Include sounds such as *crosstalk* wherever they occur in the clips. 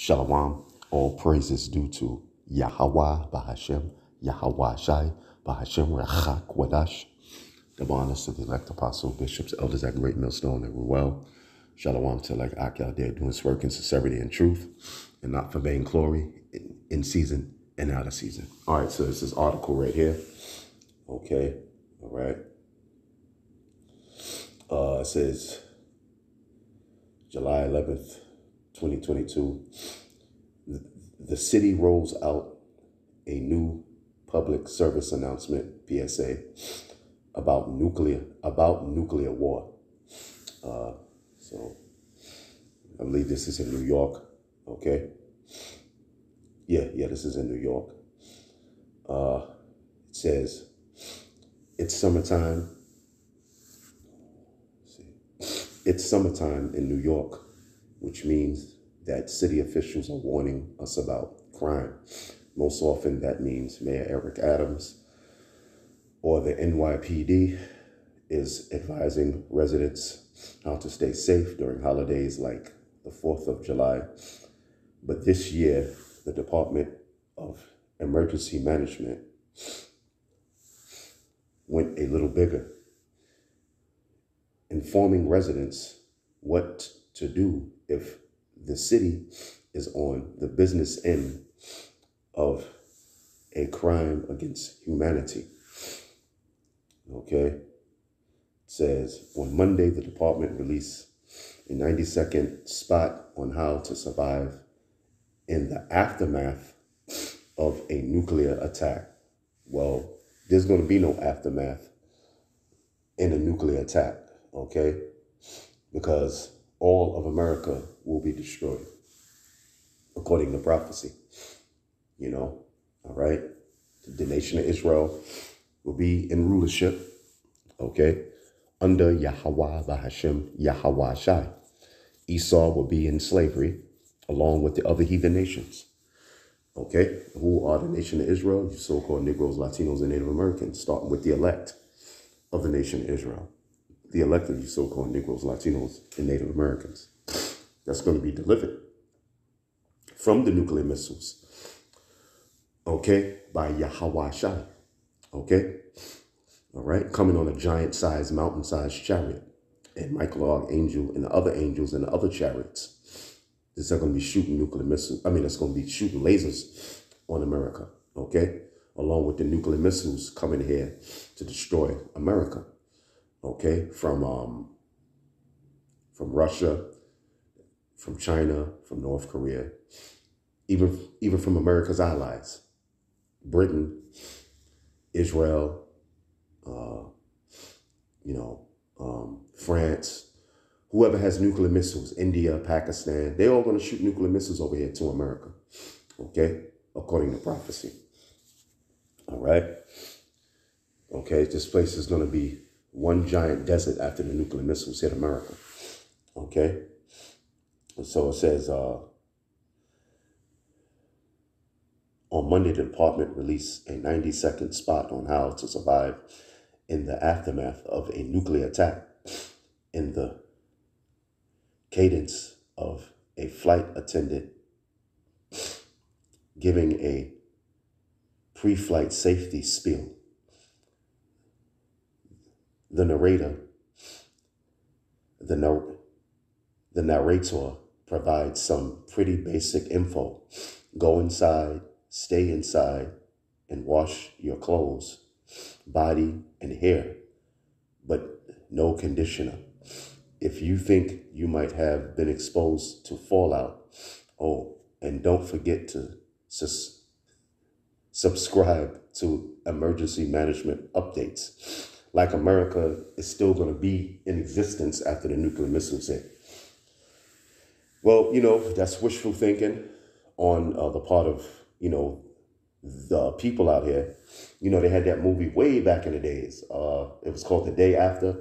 Shalom. All praises due to Yahweh Bahashem, Yahweh Shai, Bahashem Rachak Wadash. The honors to the elect apostle, bishops, elders at Great Millstone and Ruel. Shalom to like Ak out there doing his work in sincerity and truth, and not for vain glory, in, in season and out of season. All right, so this is article right here. Okay, all right. Uh, it says July 11th, 2022, the city rolls out a new public service announcement, PSA, about nuclear about nuclear war. Uh, so I believe this is in New York. Okay. Yeah, yeah, this is in New York. Uh, it says it's summertime. It's summertime in New York, which means that city officials are warning us about crime. Most often, that means Mayor Eric Adams or the NYPD is advising residents how to stay safe during holidays like the 4th of July. But this year, the Department of Emergency Management went a little bigger, informing residents what to do if the city is on the business end of a crime against humanity. Okay? It says on Monday, the department released a 90 second spot on how to survive in the aftermath of a nuclear attack. Well, there's going to be no aftermath in a nuclear attack, okay? Because all of America will be destroyed, according to prophecy. You know, all right? The nation of Israel will be in rulership, okay, under Yahweh Bahashem, Yahweh Shai. Esau will be in slavery along with the other heathen nations. Okay, who are the nation of Israel? You so-called Negroes, Latinos, and Native Americans, starting with the elect of the nation of Israel the elected so-called Negroes, Latinos, and Native Americans. That's going to be delivered from the nuclear missiles, okay, by Yahweh Shai, okay? All right, coming on a giant-sized, mountain-sized chariot, and Michael Archangel and the other angels and the other chariots. This are going to be shooting nuclear missiles. I mean, it's going to be shooting lasers on America, okay? Along with the nuclear missiles coming here to destroy America okay, from um, from Russia, from China, from North Korea, even even from America's allies, Britain, Israel, uh, you know, um, France, whoever has nuclear missiles, India, Pakistan, they're all going to shoot nuclear missiles over here to America, okay, according to prophecy. All right. Okay, this place is going to be one giant desert after the nuclear missiles hit America. Okay? So it says uh, on Monday, the department released a 90 second spot on how to survive in the aftermath of a nuclear attack in the cadence of a flight attendant giving a pre flight safety spiel the narrator, the, note, the narrator provides some pretty basic info. Go inside, stay inside, and wash your clothes, body, and hair, but no conditioner. If you think you might have been exposed to fallout, oh, and don't forget to sus- subscribe to emergency management updates like America is still going to be in existence after the nuclear missiles hit. Well, you know, that's wishful thinking on uh, the part of, you know, the people out here. You know, they had that movie way back in the days. Uh, it was called The Day After.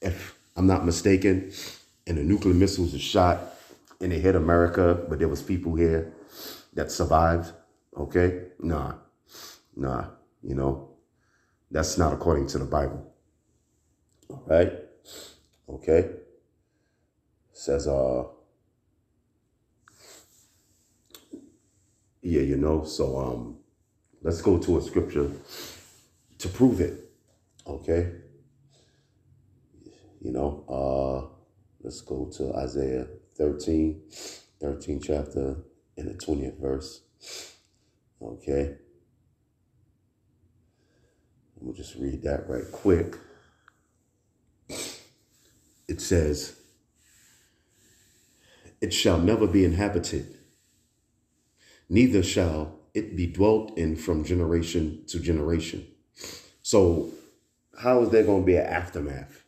If I'm not mistaken, and the nuclear missiles were shot and they hit America, but there was people here that survived. Okay? Nah. Nah. You know, that's not according to the Bible. All right? Okay? says, uh, Yeah, you know. So um, let's go to a scripture to prove it. Okay. You know, uh, let's go to Isaiah 13, 13 chapter and the 20th verse. Okay. We'll just read that right quick. It says, It shall never be inhabited, neither shall it be dwelt in from generation to generation. So, how is there going to be an aftermath?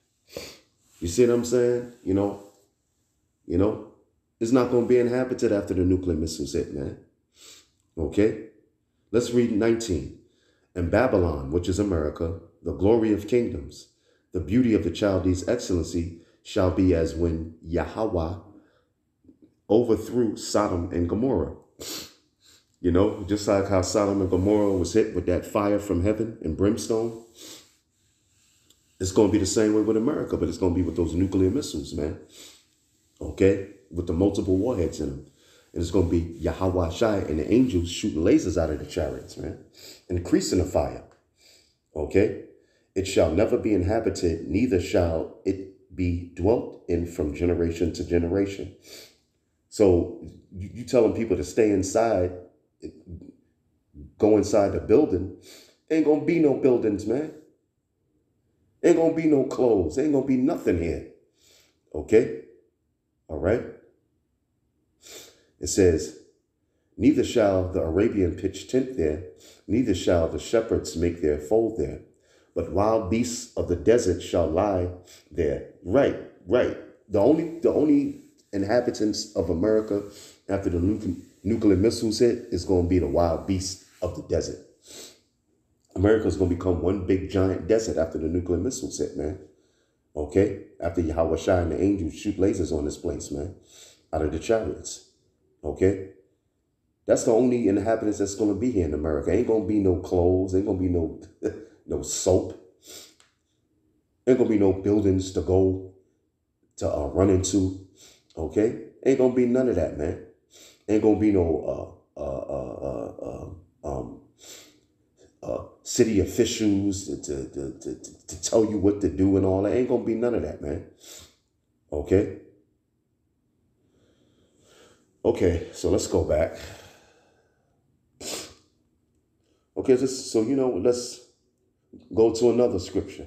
You see what I'm saying? You know, you know, it's not going to be inhabited after the nuclear missiles hit, man. Okay? Let's read 19. And Babylon, which is America, the glory of kingdoms, the beauty of the Chaldees' excellency, shall be as when Yahweh overthrew Sodom and Gomorrah. You know, just like how Sodom and Gomorrah was hit with that fire from heaven and brimstone. It's going to be the same way with America, but it's going to be with those nuclear missiles, man. Okay? With the multiple warheads in them. And it's going to be Yahweh Shai and the angels shooting lasers out of the chariots, man. Increasing the fire. Okay? It shall never be inhabited, neither shall it be dwelt in from generation to generation. So you, you telling people to stay inside, go inside the building, ain't gonna be no buildings, man. Ain't gonna be no clothes. Ain't gonna be nothing here. Okay? All right? It says, Neither shall the Arabian pitch tent there, neither shall the shepherds make their fold there, but wild beasts of the desert shall lie there. Right, right. The only the only inhabitants of America after the nuclear missiles hit is going to be the wild beasts of the desert. America is going to become one big giant desert after the nuclear missiles hit, man. Okay? After Yahweh Shai and the angels shoot lasers on this place, man. Out of the chariots. Okay? That's the only inhabitants that's to be here in America. Ain't to be no clothes. Ain't to be no, *laughs* no soap. Ain't to be no buildings to go to uh, run into. Okay? Ain't to be none of that, man. Ain't to be no uh, uh, uh, uh, uh um, uh, city officials to, to, to, to, tell you what to do and all that. Ain't to be none of that, man. Okay? Okay, so let's go back. Okay, so you know, let's go to another scripture.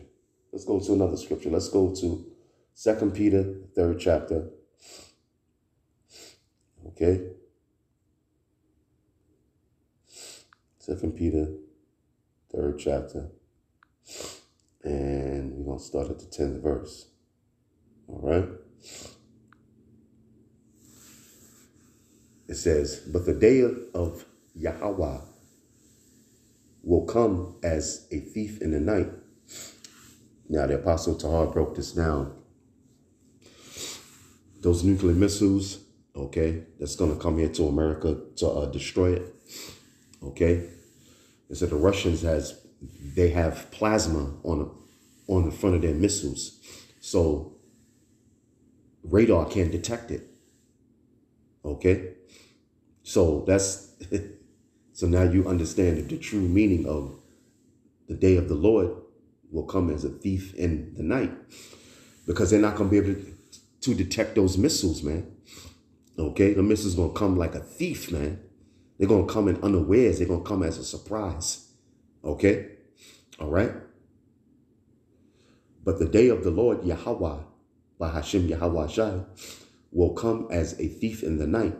Let's go to another scripture. Let's go to Second Peter, third chapter. Okay. Second Peter, third chapter. And we're going to start at the 10th verse. All right. It says, But the day of Yahweh will come as a thief in the night. Now, the Apostle Tahar broke this down. Those nuclear missiles, okay, that's going to come here to America to uh, destroy it, okay? And so the Russians has, they have plasma on, on the front of their missiles. So radar can't detect it, okay? So that's *laughs* so now you understand the true meaning of the day of the Lord will come as a thief in the night because they're not to be able to, to detect those missiles, man. Okay, the missiles to come like a thief, man. They're to come in unawares. They're to come as a surprise. Okay, all right. But the day of the Lord Yahweh, by Hashem Yahweh Shai, will come as a thief in the night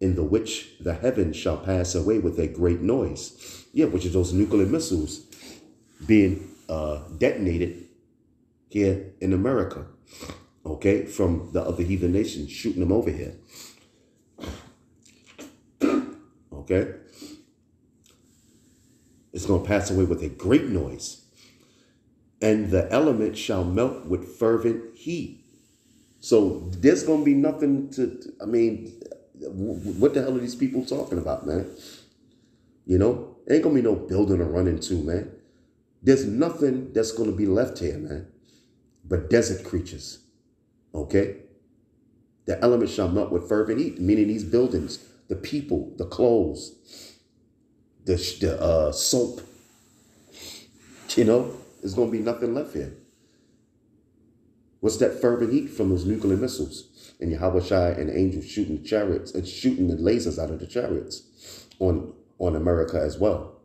in the which the heavens shall pass away with a great noise. Yeah, which is those nuclear missiles being uh, detonated here in America, okay, from the other heathen nations shooting them over here. *clears throat* Okay? It's going to pass away with a great noise. And the element shall melt with fervent heat. So there's going to be nothing to, I mean, what the hell are these people talking about, man? You know, ain't gonna be no building to run into, man. There's nothing that's gonna be left here, man, but desert creatures. Okay? The elements shall melt with fervent heat, meaning these buildings, the people, the clothes, the, the uh, soap. You know, there's going to be nothing left here. What's that fervent heat from those nuclear missiles? And Yahweh and angels shooting the chariots and shooting the lasers out of the chariots on, on America as well.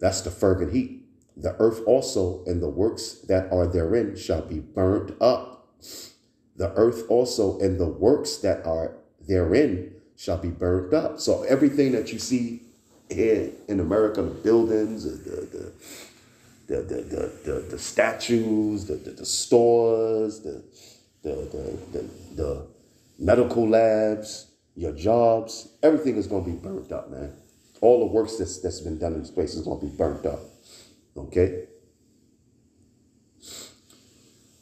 That's the fervent heat. The earth also and the works that are therein shall be burned up. The earth also and the works that are therein shall be burned up. So everything that you see here in America, the buildings, the the the the, the, the, the statues, the, the, the stores, the, the, the, the, the medical labs, your jobs, everything is going to be burnt up, man. All the works that's, that's been done in this place is going to be burnt up. Okay?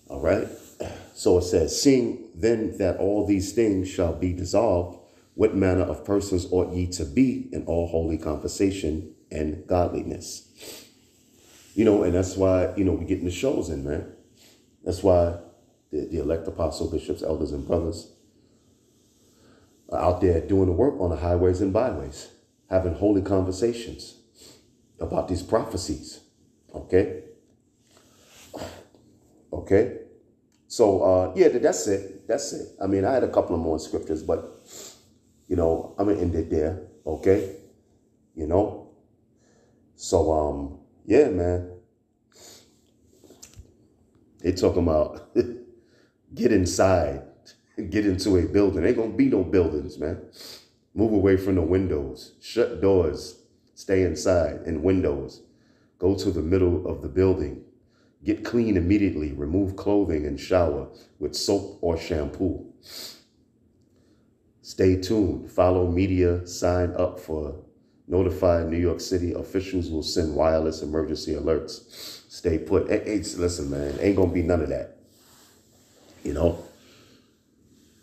All right? So it says, Seeing then that all these things shall be dissolved, what manner of persons ought ye to be in all holy conversation and godliness? You know, and that's why, you know, we getting the shows in, man. That's why the, the elect apostle, bishops, elders, and brothers are out there doing the work on the highways and byways, having holy conversations about these prophecies. Okay? Okay? So, uh, yeah, that's it. That's it. I mean, I had a couple of more scriptures, but, you know, I'm going to end it there. Okay? You know? So, um, yeah, man. They talking about *laughs* get inside, *laughs* get into a building. Ain't gonna be no buildings, man. Move away from the windows, shut doors, stay inside and windows. Go to the middle of the building. Get clean immediately. Remove clothing and shower with soap or shampoo. Stay tuned. Follow media. Sign up for Notify New York City officials will send wireless emergency alerts. Stay put. It's, listen, man, ain't to be none of that. You know?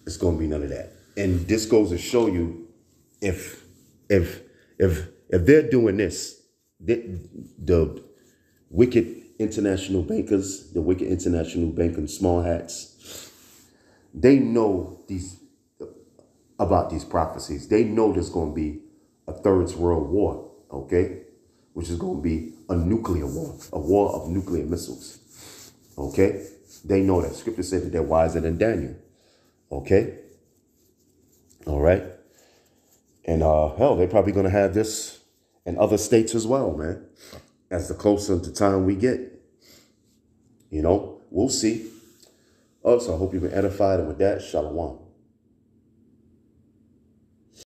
It's to be none of that. And this goes to show you if if if if they're doing this, the, the wicked international bankers, the wicked international banking small hats, they know these about these prophecies. They know there's to be a third world war, okay? Which is going to be a nuclear war, a war of nuclear missiles, okay? They know that. Scripture said that they're wiser than Daniel, okay? All right? And uh, hell, they're probably going to have this in other states as well, man. As the closer to time we get. You know, we'll see. Also, I hope you've been edified. And with that, shalom.